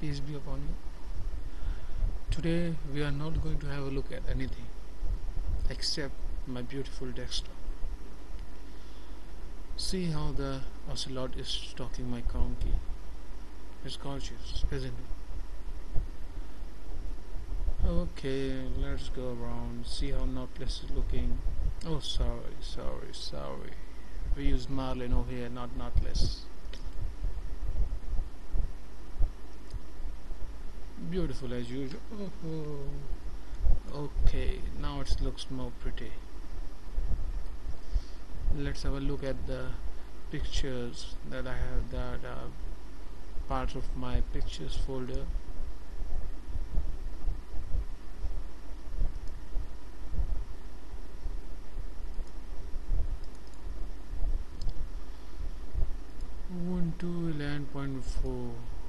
peace be upon you. Today we are not going to have a look at anything except my beautiful desktop. See how the ocelot is stalking my conky. It's gorgeous, isn't it? Okay, let's go around, see how Nautilus is looking. Oh, sorry, sorry, sorry. We use Marlin over here, not Nautilus. beautiful as usual. Oh, oh, okay now it looks more pretty. Let's have a look at the pictures that I have that are part of my pictures folder. Ubuntu 11.4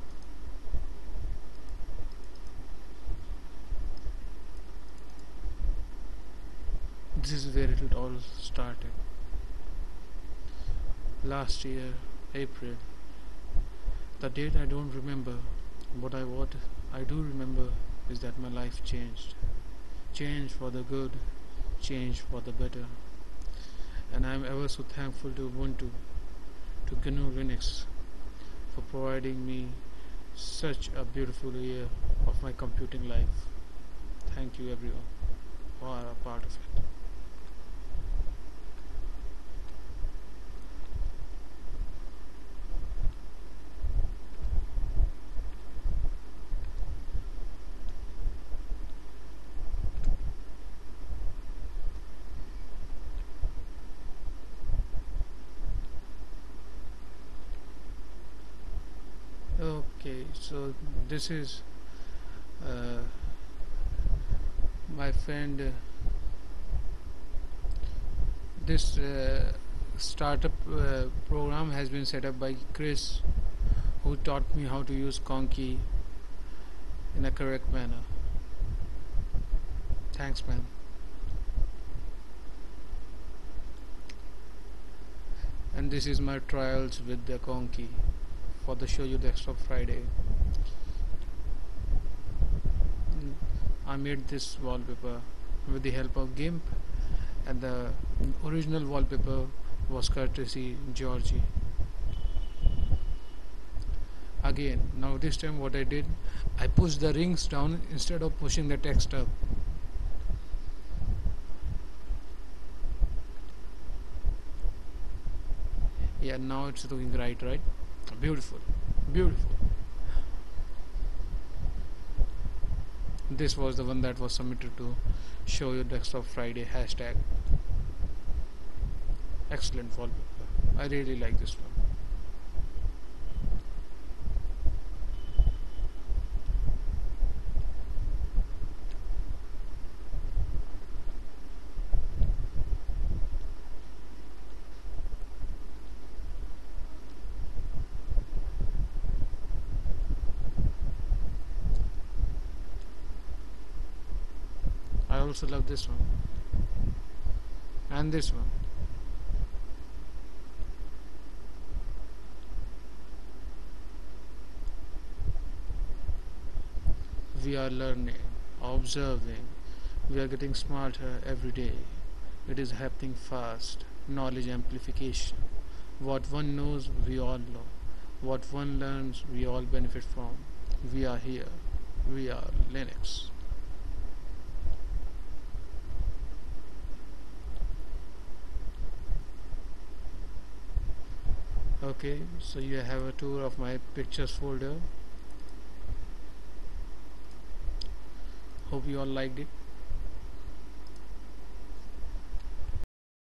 this is where it all started eh? last year April. The date I don't remember. But I what I do remember is that my life changed. Changed for the good changed for the better. And I'm ever so thankful to Ubuntu to GNU Linux for providing me such a beautiful year of my computing life. Thank you everyone who are a part of it okay so this is uh, my friend uh, this uh, startup uh, program has been set up by Chris who taught me how to use Conky in a correct manner. Thanks man and this is my trials with the Conky for the show you desktop Friday. I made this wallpaper with the help of GIMP and the original wallpaper was courtesy Georgie. Again now this time what I did I pushed the rings down instead of pushing the text up. Yeah now it's looking right right beautiful. Beautiful. This was the one that was submitted to show your desktop friday hashtag. Excellent wallpaper. I really like this one also love this one. And this one. We are learning observing. We are getting smarter every day. It is happening fast. Knowledge amplification. What one knows we all know. What one learns we all benefit from. We are here. We are linux okay so you have a tour of my pictures folder. Hope you all liked it